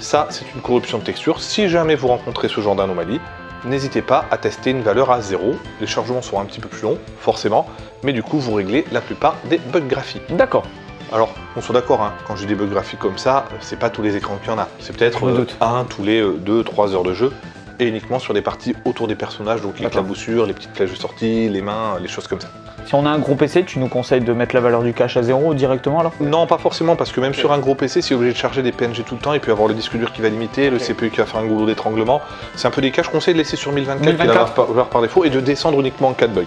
Ça, c'est une corruption de texture. Si jamais vous rencontrez ce genre d'anomalie, n'hésitez pas à tester une valeur à zéro. Les chargements seront un petit peu plus longs, forcément, mais du coup, vous réglez la plupart des bugs graphiques. D'accord. Alors, on soit d'accord, hein, quand j'ai des bugs graphiques comme ça, euh, c'est pas tous les écrans qu'il y en a. C'est peut-être euh, un tous les 2-3 heures de jeu, et uniquement sur des parties autour des personnages, donc les éclaboussures, les petites flèches de sortie, les mains, les choses comme ça. Si on a un gros PC, tu nous conseilles de mettre la valeur du cache à zéro directement alors? Non, pas forcément, parce que même sur un gros PC, si vous êtes obligé de charger des PNG tout le temps, il peut y avoir le disque dur qui va limiter, le CPU qui va faire un goulot d'étranglement. C'est un peu des cas, je conseille de laisser sur 1024, qui est la 1024. valeur par, par défaut, et de descendre uniquement en cas de bug.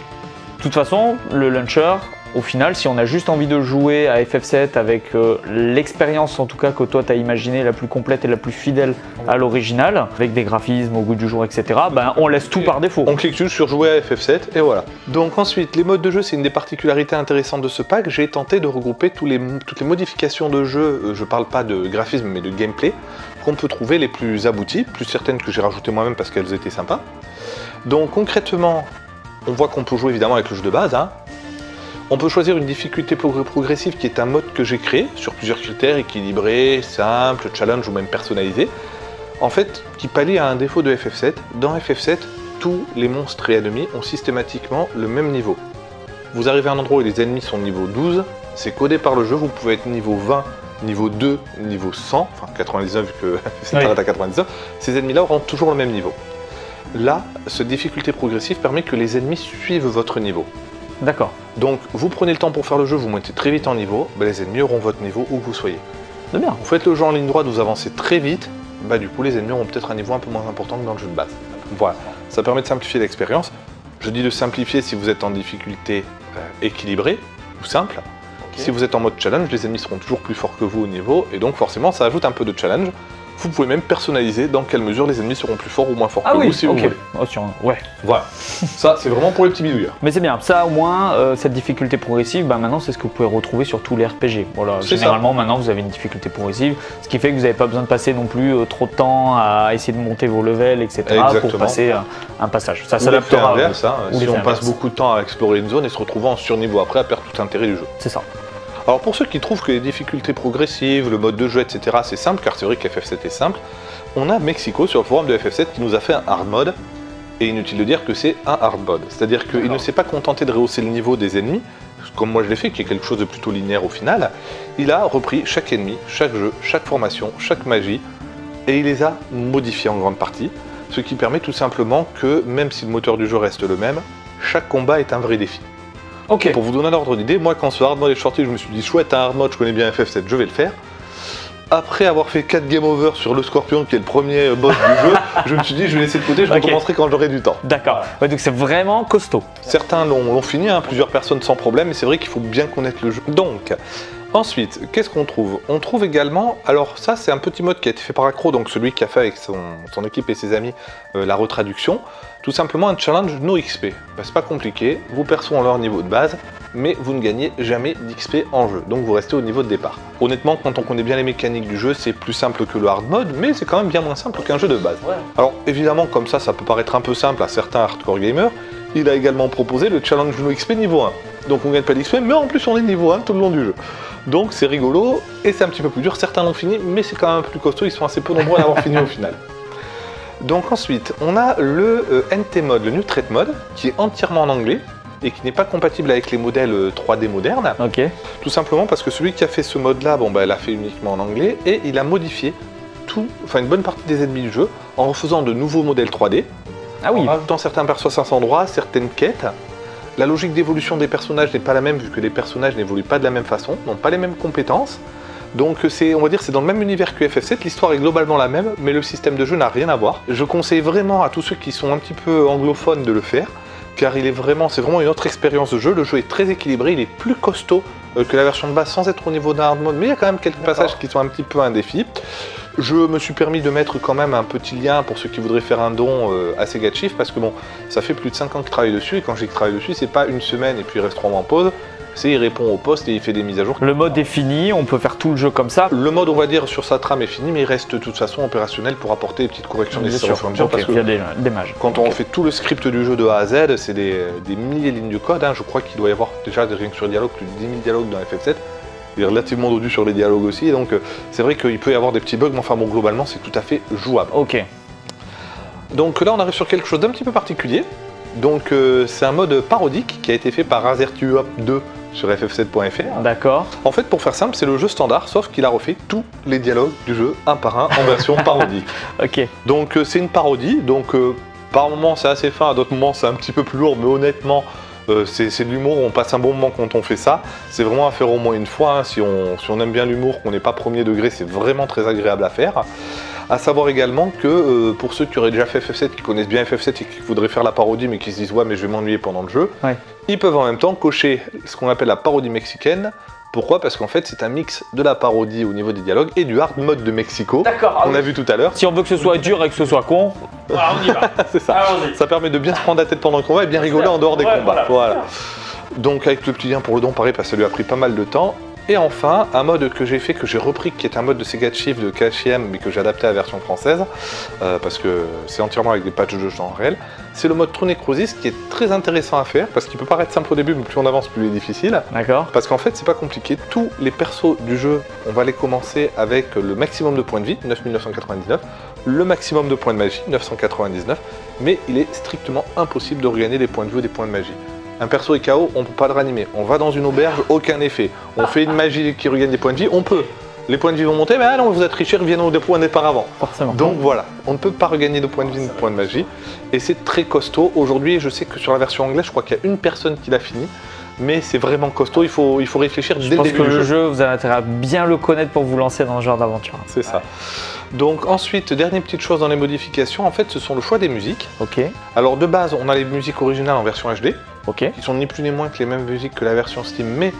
De toute façon, le launcher, au final, si on a juste envie de jouer à FF7 avec euh, l'expérience en tout cas que toi tu as imaginé la plus complète et la plus fidèle à l'original, avec des graphismes au goût du jour, etc., ben on laisse tout par défaut. On clique juste sur jouer à FF7 et voilà. Donc ensuite, les modes de jeu, c'est une des particularités intéressantes de ce pack. J'ai tenté de regrouper toutes les modifications de jeu, euh, je parle pas de graphisme mais de gameplay, qu'on peut trouver les plus abouties, plus certaines que j'ai rajoutées moi-même parce qu'elles étaient sympas. Donc concrètement, on voit qu'on peut jouer évidemment avec le jeu de base. hein. On peut choisir une difficulté progr- progressive qui est un mode que j'ai créé sur plusieurs critères, équilibré, simple, challenge ou même personnalisé. En fait, qui pallie à un défaut de FF7. Dans FF7, tous les monstres et ennemis ont systématiquement le même niveau. Vous arrivez à un endroit où les ennemis sont niveau 12, c'est codé par le jeu, vous pouvez être niveau 20, niveau 2, niveau 100, enfin 99 vu que c'est Oui. arrête à 99, ces ennemis-là auront toujours le même niveau. Là, ce difficulté progressive permet que les ennemis suivent votre niveau. D'accord. Donc, vous prenez le temps pour faire le jeu, vous montez très vite en niveau, ben, les ennemis auront votre niveau où que vous soyez. C'est bien. Vous faites le jeu en ligne droite, vous avancez très vite, bah du coup les ennemis auront peut-être un niveau un peu moins important que dans le jeu de base. Voilà, ça permet de simplifier l'expérience. Je dis de simplifier si vous êtes en difficulté euh, équilibrée ou simple. Si vous êtes en mode challenge, les ennemis seront toujours plus forts que vous au niveau, et donc forcément ça ajoute un peu de challenge. Vous pouvez même personnaliser dans quelle mesure les ennemis seront plus forts ou moins forts Ah que oui, vous si ok. vous voulez. Oh, sur un- Ouais. Voilà, ça c'est vraiment pour les petits bidouilleurs. Mais c'est bien, ça au moins, euh, cette difficulté progressive, bah, maintenant c'est ce que vous pouvez retrouver sur tous les RPG. Voilà, généralement maintenant vous avez une difficulté progressive, ce qui fait que vous n'avez pas besoin de passer non plus euh, trop de temps à essayer de monter vos levels, etc. pour Exactement. passer euh, un passage. Ça s'adaptera. hein, si on passe beaucoup de temps à explorer une zone et se retrouver en surniveau après à perdre tout intérêt du jeu. C'est ça. Alors pour ceux qui trouvent que les difficultés progressives, le mode de jeu, etc. c'est simple, car c'est vrai qu'FF7 est simple, on a Mexico sur le forum de FF7 qui nous a fait un hard mode, et inutile de dire que c'est un hard mode. C'est-à-dire qu'il ne s'est pas contenté de rehausser le niveau des ennemis, comme moi je l'ai fait, qui est quelque chose de plutôt linéaire au final, il a repris chaque ennemi, chaque jeu, chaque formation, chaque magie, et il les a modifiés en grande partie, ce qui permet tout simplement que, même si le moteur du jeu reste le même, chaque combat est un vrai défi. Ok. Pour vous donner un ordre d'idée, moi quand ce hard mode est sorti, je me suis dit chouette, un hard mode, je connais bien FF7, je vais le faire. Après avoir fait 4 game over sur le Scorpion, qui est le premier euh, boss du jeu, je me suis dit je vais laisser de côté, je recommencerai quand j'aurai du temps. D'accord. Ouais, donc c'est vraiment costaud. Certains l'ont l'ont fini, hein, plusieurs personnes sans problème, mais c'est vrai qu'il faut bien connaître le jeu. Donc, ensuite, qu'est-ce qu'on trouve? On trouve également, alors ça c'est un petit mode qui a été fait par Accro, donc celui qui a fait avec son, son équipe et ses amis euh, la retraduction, tout simplement un challenge no XP. Bah, c'est pas compliqué, vos persos ont leur niveau de base, mais vous ne gagnez jamais d'XP en jeu, donc vous restez au niveau de départ. Honnêtement, quand on connaît bien les mécaniques du jeu, c'est plus simple que le hard mode, mais c'est quand même bien moins simple qu'un jeu de base. Alors évidemment, comme ça, ça peut paraître un peu simple à certains hardcore gamers. Il a également proposé le challenge no XP niveau 1. Donc on gagne pas d'XP, mais en plus on est niveau 1 tout le long du jeu. Donc c'est rigolo et c'est un petit peu plus dur. Certains l'ont fini, mais c'est quand même plus costaud. Ils sont assez peu nombreux à l'avoir fini au final. Donc ensuite, on a le euh, NT mode, le New Threat mode, qui est entièrement en anglais et qui n'est pas compatible avec les modèles euh, 3D modernes. Ok. Tout simplement parce que celui qui a fait ce mode-là, bon, bah, l'a fait uniquement en anglais et il a modifié tout, enfin une bonne partie des ennemis du jeu en refaisant de nouveaux modèles 3D. Ah oui. Dans certains persos à certains endroits, certaines quêtes. La logique d'évolution des personnages n'est pas la même vu que les personnages n'évoluent pas de la même façon, n'ont pas les mêmes compétences. Donc c'est, on va dire, c'est dans le même univers que FF7. L'histoire est globalement la même, mais le système de jeu n'a rien à voir. Je conseille vraiment à tous ceux qui sont un petit peu anglophones de le faire, car il est vraiment, c'est vraiment une autre expérience de jeu. Le jeu est très équilibré, il est plus costaud que la version de base sans être au niveau d'un hard mode, mais il y a quand même quelques passages qui sont un petit peu un défi. Je me suis permis de mettre quand même un petit lien pour ceux qui voudraient faire un don euh, à Sega Chief parce que bon, ça fait plus de 5 ans que je travaille dessus et quand j'ai travaille dessus, c'est pas une semaine et puis il reste 3 mois en pause. C'est il répond au poste et il fait des mises à jour. Le mode est fini, on peut faire tout le jeu comme ça. Le mode, on va dire, sur sa trame est fini, mais il reste de toute façon opérationnel pour apporter des petites corrections nécessaires sûr. au fur et à mesure, Ok, parce que il y a des, des mages. Quand on fait tout le script du jeu de A à Z, c'est des, des milliers de lignes de code. hein. Je crois qu'il doit y avoir déjà des rien que sur les dialogues, plus de 10 000 dialogues dans FF7. Il est relativement dodu sur les dialogues aussi. Donc euh, c'est vrai qu'il peut y avoir des petits bugs, mais enfin bon, globalement, c'est tout à fait jouable. Ok, Donc là, on arrive sur quelque chose d'un petit peu particulier. Donc euh, c'est un mode parodique qui a été fait par Azertuop 2 sur ff7.fr. d'accord. En fait, pour faire simple, c'est le jeu standard, sauf qu'il a refait tous les dialogues du jeu un par un en version parodique. Ok, Donc euh, c'est une parodie, donc euh, par moments c'est assez fin, à d'autres moments c'est un petit peu plus lourd, mais honnêtement euh, c'est c'est de l'humour, on passe un bon moment quand on fait ça. C'est vraiment à faire au moins une fois, hein. si, on, si on aime bien l'humour, qu'on n'est pas premier degré, c'est vraiment très agréable à faire. À savoir également que euh, pour ceux qui auraient déjà fait FF7, qui connaissent bien FF7 et qui voudraient faire la parodie mais qui se disent ouais mais je vais m'ennuyer pendant le jeu, Ouais. ils peuvent en même temps cocher ce qu'on appelle la parodie mexicaine. Pourquoi? Parce qu'en fait c'est un mix de la parodie au niveau des dialogues et du hard mode de Mexico d'accord. qu'on a vu tout à l'heure. Si on veut que ce soit dur et que ce soit con, voilà, on y va. C'est ça. Ça permet de bien se prendre la tête pendant le combat et bien rigoler en dehors des Ouais, combats. voilà. Voilà. Donc avec le petit lien pour le don, pareil, parce que ça lui a pris pas mal de temps. Et enfin, un mode que j'ai fait, que j'ai repris, qui est un mode de Sega Chief de KHM, mais que j'ai adapté à la version française, euh, parce que c'est entièrement avec des patchs de jeu en réel. C'est le mode True Necrosis, qui est très intéressant à faire, parce qu'il peut paraître simple au début, mais plus on avance, plus il est difficile. D'accord. Parce qu'en fait, c'est pas compliqué. Tous les persos du jeu, on va les commencer avec le maximum de points de vie, 9999, le maximum de points de magie, 999, mais il est strictement impossible de regagner des points de vie ou des points de magie. Un perso est KO, on peut pas le ranimer. On va dans une auberge, aucun effet. On fait une magie qui regagne des points de vie, on peut. Les points de vie vont monter, mais ah non, vous êtes triché, reviennent au point départ avant. Forcément. Donc voilà, on ne peut pas regagner de points de vie de points de magie. Et c'est très costaud. Aujourd'hui, je sais que sur la version anglaise, je crois qu'il y a une personne qui l'a fini. Mais c'est vraiment costaud, il faut, il faut réfléchir je dès le pense début que le jeu. jeu, vous avez intérêt à bien le connaître pour vous lancer dans ce genre d'aventure. C'est ça. Donc ensuite, dernière petite chose dans les modifications, en fait, ce sont le choix des musiques. Ok, Alors de base, on a les musiques originales en version HD, ok. qui sont ni plus ni moins que les mêmes musiques que la version Steam, mais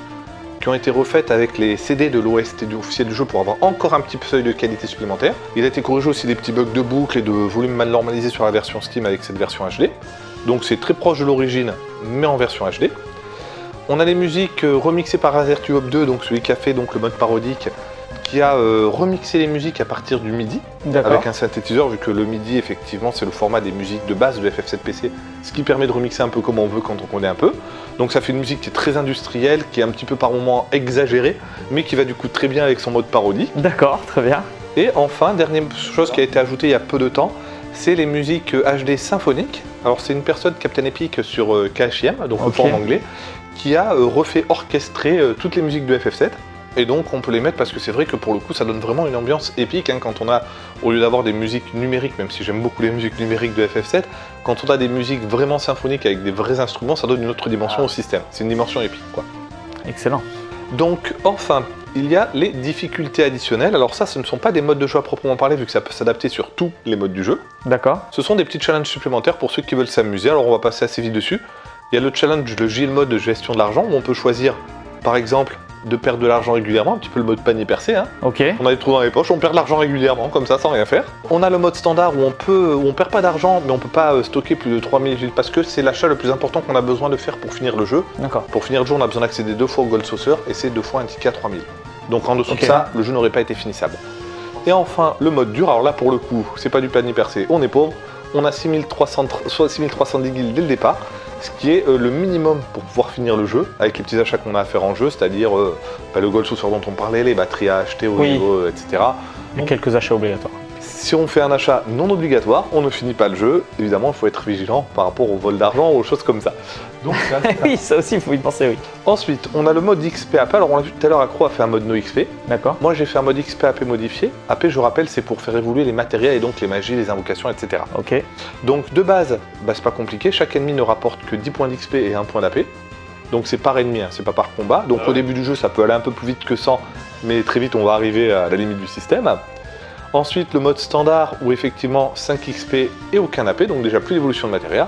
qui ont été refaites avec les CD de l'OST du officiel du jeu pour avoir encore un petit seuil de qualité supplémentaire. Il a été corrigé aussi des petits bugs de boucle et de volume mal normalisé sur la version Steam avec cette version HD. Donc c'est très proche de l'origine, mais en version HD. On a les musiques euh, remixées par Azertuop 2, donc celui qui a fait donc, le mode parodique, qui a euh, remixé les musiques à partir du MIDI avec un synthétiseur, vu que le MIDI, effectivement, c'est le format des musiques de base de FF7 PC, ce qui permet de remixer un peu comme on veut quand on connaît un peu. Donc ça fait une musique qui est très industrielle, qui est un petit peu par moments exagérée, mais qui va du coup très bien avec son mode parodie. D'accord, très bien. Et enfin, dernière chose qui a été ajoutée il y a peu de temps, c'est les musiques HD symphoniques. Alors c'est une personne, Captain Epic, sur euh, KHM, donc Ok. le en anglais, qui a euh, refait orchestrer toutes les musiques de FF7. Et donc on peut les mettre parce que c'est vrai que pour le coup ça donne vraiment une ambiance épique hein, quand on a, au lieu d'avoir des musiques numériques, même si j'aime beaucoup les musiques numériques de FF7, quand on a des musiques vraiment symphoniques avec des vrais instruments, ça donne une autre dimension au système. C'est une dimension épique quoi. Excellent. Donc enfin, il y a les difficultés additionnelles. Alors ça, ce ne sont pas des modes de jeu à proprement parler, vu que ça peut s'adapter sur tous les modes du jeu. D'accord. Ce sont des petits challenges supplémentaires pour ceux qui veulent s'amuser. Alors on va passer assez vite dessus. Il y a le challenge, le GL mode de gestion de l'argent, où on peut choisir, par exemple, de perdre de l'argent régulièrement, un petit peu le mode panier percé. hein. Ok. On a des trous dans les poches, on perd de l'argent régulièrement, comme ça, sans rien faire. On a le mode standard où on peut, où on perd pas d'argent, mais on peut pas euh, stocker plus de 3000 villes parce que c'est l'achat le plus important qu'on a besoin de faire pour finir le jeu. D'accord. Pour finir le jeu, on a besoin d'accéder deux fois au Gold Saucer et c'est deux fois un ticket à 3000. Donc en dessous de ça, le jeu n'aurait pas été finissable. Et enfin, le mode dur, alors là pour le coup, c'est pas du panier percé, on est pauvre. On a 6300, soit 6310 guildes dès le départ, ce qui est euh, le minimum pour pouvoir finir le jeu, avec les petits achats qu'on a à faire en jeu, c'est-à-dire euh, bah, le Gold Saucer dont on parlait, les batteries à acheter au Oui. niveau, euh, etc. A quelques achats obligatoires. Si on fait un achat non obligatoire, on ne finit pas le jeu. Évidemment, il faut être vigilant par rapport au vol d'argent ou aux choses comme ça. Donc, oui, ça aussi, il faut y penser, oui. Ensuite, on a le mode XP AP. Alors, on l'a vu tout à l'heure, Accro a fait un mode no XP. D'accord. Moi, j'ai fait un mode XP AP modifié. AP, je rappelle, c'est pour faire évoluer les matériels et donc les magies, les invocations, etc. Ok. Donc, de base, bah, c'est pas compliqué. Chaque ennemi ne rapporte que 10 points d'XP et 1 point d'AP. Donc, c'est par ennemi, hein, c'est pas par combat. Donc, au début du jeu, ça peut aller un peu plus vite que 100, mais très vite, on va arriver à la limite du système. Ensuite, le mode standard où effectivement 5 XP et aucun AP, donc déjà plus d'évolution de matériel.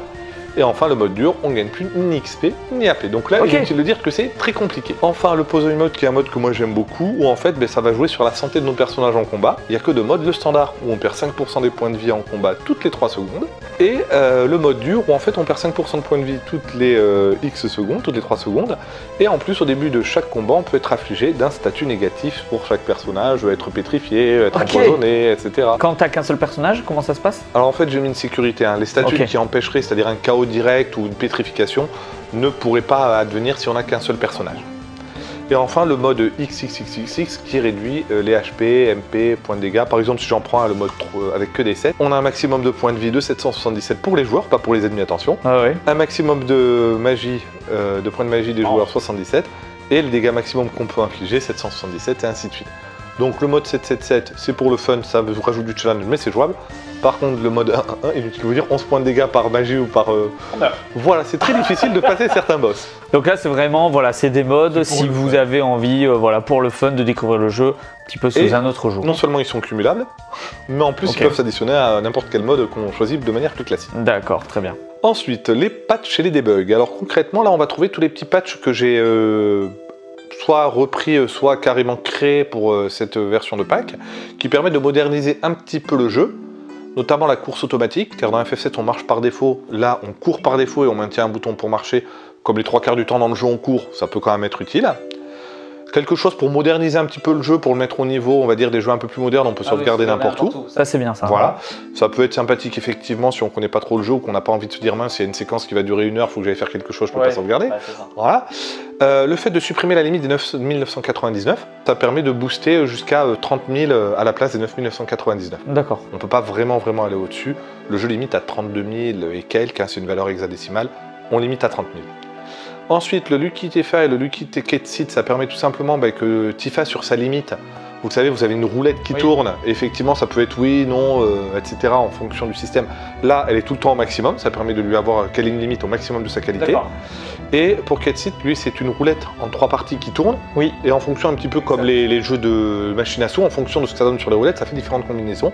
Et enfin, le mode dur, on gagne plus ni XP ni AP. Donc là, Ok. j'ai de dire que c'est très compliqué. Enfin, le puzzle mode qui est un mode que moi j'aime beaucoup, où en fait, ben, ça va jouer sur la santé de nos personnages en combat. Il n'y a que deux modes, le standard, où on perd 5% des points de vie en combat toutes les 3 secondes, et euh, le mode dur, où en fait on perd 5% de points de vie toutes les euh, X secondes, toutes les 3 secondes, et en plus, au début de chaque combat, on peut être affligé d'un statut négatif pour chaque personnage, être pétrifié, être empoisonné, etc. Quand t'as qu'un seul personnage, comment ça se passe? Alors en fait, j'ai mis une sécurité. hein. Les statuts qui empêcheraient, c'est-à-dire un chaos direct ou une pétrification, ne pourraient pas advenir si on n'a qu'un seul personnage. Et enfin, le mode XXXXX qui réduit euh, les HP, MP, points de dégâts. Par exemple, si j'en prends le mode euh, avec que des 7, on a un maximum de points de vie de 777 pour les joueurs, pas pour les ennemis, attention. Ah ouais. Un maximum de magie, euh, de points de magie des Oh. joueurs 77. Et le dégât maximum qu'on peut infliger 777 et ainsi de suite. Donc le mode 777, c'est pour le fun, ça vous rajoute du challenge, mais c'est jouable. Par contre, le mode 1-1-1, inutile de vous dire 11 points de dégâts par magie ou par. euh, Voilà, c'est très difficile de passer certains boss. Donc là, c'est vraiment, voilà, c'est des modes. Si vous fun. avez envie, euh, voilà, pour le fun de découvrir le jeu, un petit peu sous Et un autre jour. Non seulement ils sont cumulables, mais en plus ils peuvent s'additionner à n'importe quel mode qu'on choisit de manière plus classique. D'accord, très bien. Ensuite, les patchs et les debugs. Alors concrètement, là, on va trouver tous les petits patchs que j'ai euh, soit repris, soit carrément créés pour euh, cette version de pack, qui permettent de moderniser un petit peu le jeu, notamment la course automatique, car dans FF7 on marche par défaut, là on court par défaut et on maintient un bouton pour marcher, comme les trois quarts du temps dans le jeu on court, ça peut quand même être utile. Quelque chose pour moderniser un petit peu le jeu, pour le mettre au niveau, on va dire, des jeux un peu plus modernes, on peut sauvegarder n'importe où. Ça, c'est bien ça. Voilà, ça peut être sympathique effectivement si on connaît pas trop le jeu ou qu'on n'a pas envie de se dire mince, il y a une séquence qui va durer une heure, faut que j'aille faire quelque chose, je peux Ouais. pas sauvegarder. Voilà. Euh, le fait de supprimer la limite des 9 1999, ça permet de booster jusqu'à euh, 30 000 euh, à la place des 9 999. D'accord. On peut pas vraiment vraiment aller au-dessus. Le jeu limite à 32 000 et quelques, hein, c'est une valeur hexadécimale. On limite à 30 000. Ensuite, le Lucky Tifa et le Lucky Ticket Seat, ça permet tout simplement bah, que Tifa sur sa limite, vous savez, vous avez une roulette qui Oui. tourne, et effectivement ça peut être oui, non, euh, etc. en fonction du système. Là, elle est tout le temps au maximum, ça permet de lui avoir quelle une limite au maximum de sa qualité. Et pour Ketsit, lui, c'est une roulette en trois parties qui tourne. Oui. Et en fonction, un petit peu comme les, les jeux de machine à sous, en fonction de ce que ça donne sur les roulettes, ça fait différentes combinaisons.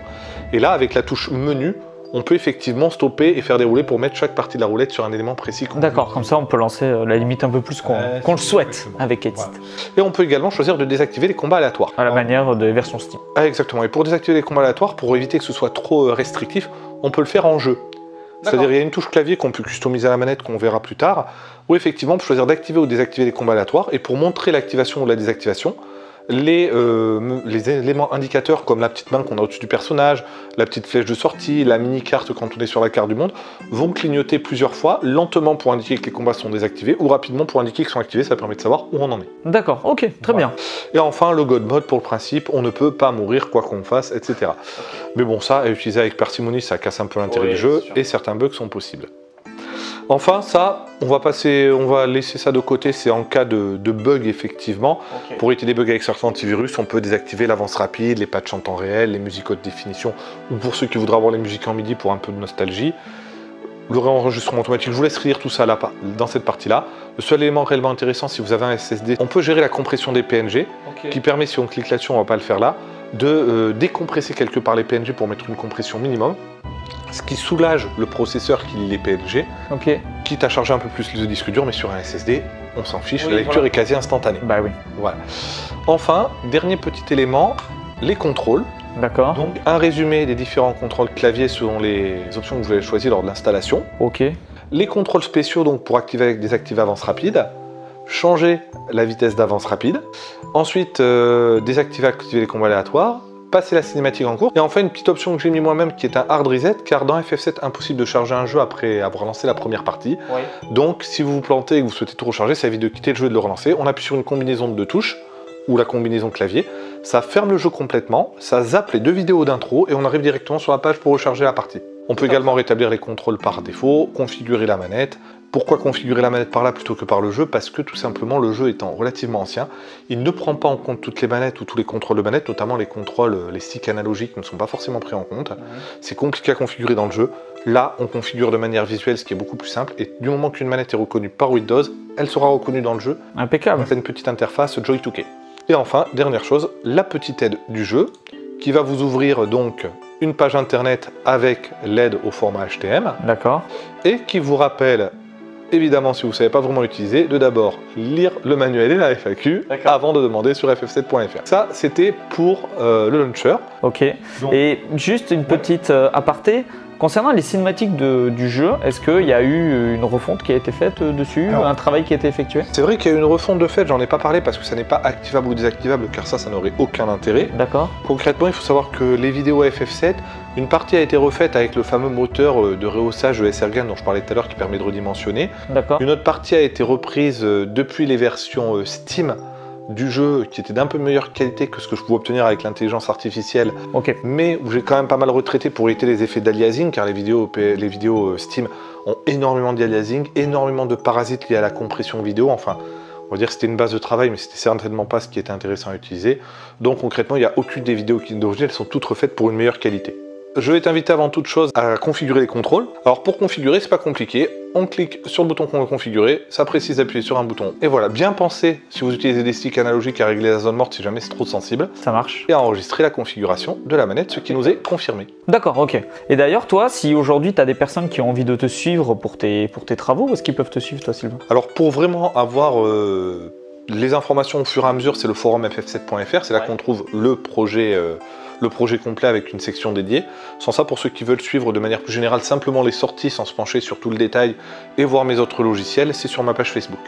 Et là, avec la touche menu, on peut effectivement stopper et faire dérouler pour mettre chaque partie de la roulette sur un élément précis. qu'on- D'accord, comme ça on peut lancer euh, la limite un peu plus qu'on Euh, le souhaite exactement. avec Edit. Voilà. Et on peut également choisir de désactiver les combats aléatoires. À la manière des versions Steam. Ah, exactement. Et pour désactiver les combats aléatoires, pour éviter que ce soit trop euh, restrictif, on peut le faire en jeu. C'est-à-dire, il y a une touche clavier qu'on peut customiser à la manette, qu'on verra plus tard, où effectivement, on peut choisir d'activer ou désactiver les combats aléatoires. Et pour montrer l'activation ou la désactivation, les, euh, les éléments indicateurs, comme la petite main qu'on a au-dessus du personnage, la petite flèche de sortie, la mini-carte quand on est sur la carte du monde, vont clignoter plusieurs fois, lentement pour indiquer que les combats sont désactivés, ou rapidement pour indiquer qu'ils sont activés. Ça permet de savoir où on en est. D'accord, ok, très Voilà. bien. Et enfin, le God Mode pour le principe, on ne peut pas mourir quoi qu'on fasse, etc. Mais bon, ça, à utiliser avec parcimonie, ça casse un peu l'intérêt Oui, du jeu, et certains bugs sont possibles. Enfin, ça, on va passer, on va laisser ça de côté, c'est en cas de, de bug, effectivement. Pour éviter des bugs avec certains antivirus, on peut désactiver l'avance rapide, les patchs en temps réel, les musiques haute définition, ou pour ceux qui voudraient avoir les musiques en MIDI pour un peu de nostalgie. Le réenregistrement automatique, je vous laisse lire tout ça là, dans cette partie-là. Le seul élément réellement intéressant, si vous avez un SSD, on peut gérer la compression des PNG, qui permet, si on clique là-dessus, on va pas le faire là, de euh, décompresser quelque part les PNG pour mettre une compression minimum, ce qui soulage le processeur qui lit les PNG, Ok, quitte à charger un peu plus le disque dur, mais sur un SSD, on s'en fiche, Oui, la lecture voilà. est quasi instantanée. bah oui. Voilà. Enfin, dernier petit élément, les contrôles. D'accord, Donc un résumé des différents contrôles clavier selon les options que vous avez choisies lors de l'installation. ok. Les contrôles spéciaux donc pour activer et désactiver avance rapide. Changer la vitesse d'avance rapide. Ensuite, euh, désactiver activer les combats aléatoires. Passer la cinématique en cours. Et enfin, une petite option que j'ai mis moi-même qui est un hard reset, car dans FF7, impossible de charger un jeu après avoir lancé la première partie. Donc, si vous vous plantez et que vous souhaitez tout recharger, ça évite de quitter le jeu et de le relancer. On appuie sur une combinaison de deux touches, ou la combinaison clavier. Ça ferme le jeu complètement, ça zappe les deux vidéos d'intro, et on arrive directement sur la page pour recharger la partie. On peut également rétablir les contrôles par défaut, configurer la manette. Pourquoi configurer la manette par là plutôt que par le jeu Parce que tout simplement, le jeu étant relativement ancien, il ne prend pas en compte toutes les manettes ou tous les contrôles de manette, notamment les contrôles, les sticks analogiques ne sont pas forcément pris en compte. C'est compliqué à configurer dans le jeu. Là, on configure de manière visuelle, ce qui est beaucoup plus simple. Et du moment qu'une manette est reconnue par Windows, elle sera reconnue dans le jeu. Impeccable. C'est une petite interface Joy2K. Et enfin, dernière chose, la petite aide du jeu, qui va vous ouvrir donc une page internet avec l'aide au format HTML D'accord. et qui vous rappelle, évidemment si vous ne savez pas vraiment l'utiliser, de d'abord lire le manuel et la FAQ avant de demander sur ff7.fr. Ça, c'était pour euh, le launcher. Ok. Donc- Et juste une petite euh, aparté. Concernant les cinématiques de- du jeu, est-ce qu'il y a eu une refonte qui a été faite euh, dessus Alors- Un travail qui a été effectué? C'est vrai qu'il y a eu une refonte de fait, j'en ai pas parlé parce que ça n'est pas activable ou désactivable car ça, ça n'aurait aucun intérêt. D'accord. Concrètement, il faut savoir que les vidéos FF7, une partie a été refaite avec le fameux moteur euh, de rehaussage SRGAN dont je parlais tout à l'heure qui permet de redimensionner. D'accord. Une autre partie a été reprise euh, depuis les versions Steam du jeu qui était d'un peu meilleure qualité que ce que je pouvais obtenir avec l'intelligence artificielle, mais où j'ai quand même pas mal retraité pour éviter les effets d'aliasing car les vidéos, les vidéos euh, Steam ont énormément d'aliasing, énormément de parasites liés à la compression vidéo. Enfin, on va dire que c'était une base de travail, mais c'était certainement pas ce qui était intéressant à utiliser. Donc concrètement, il n'y a aucune des vidéos qui d'origine, elles sont toutes refaites pour une meilleure qualité. Je vais t'inviter avant toute chose à configurer les contrôles. Alors pour configurer, c'est pas compliqué. On clique sur le bouton qu'on veut configurer, ça précise d'appuyer sur un bouton. Et voilà, bien penser si vous utilisez des sticks analogiques à régler la zone morte si jamais c'est trop sensible. Ça marche. Et à enregistrer la configuration de la manette, ce qui nous est confirmé. D'accord, ok. Et d'ailleurs, toi, si aujourd'hui tu as des personnes qui ont envie de te suivre pour tes, pour tes travaux, est-ce qu'ils peuvent te suivre, toi, Sylvain? Alors pour vraiment avoir euh, les informations au fur et à mesure, c'est le forum ff7.fr, c'est là Ouais. qu'on trouve le projet, euh, le projet complet avec une section dédiée. Sans ça, pour ceux qui veulent suivre de manière plus générale simplement les sorties sans se pencher sur tout le détail et voir mes autres logiciels, c'est sur ma page Facebook.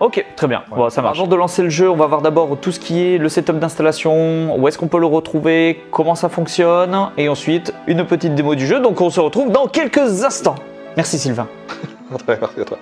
Ok, très bien. Ouais. Bon, ça marche. Avant de lancer le jeu, on va voir d'abord tout ce qui est le setup d'installation, où est-ce qu'on peut le retrouver, comment ça fonctionne, et ensuite une petite démo du jeu. Donc on se retrouve dans quelques instants. Merci Sylvain. Merci à toi.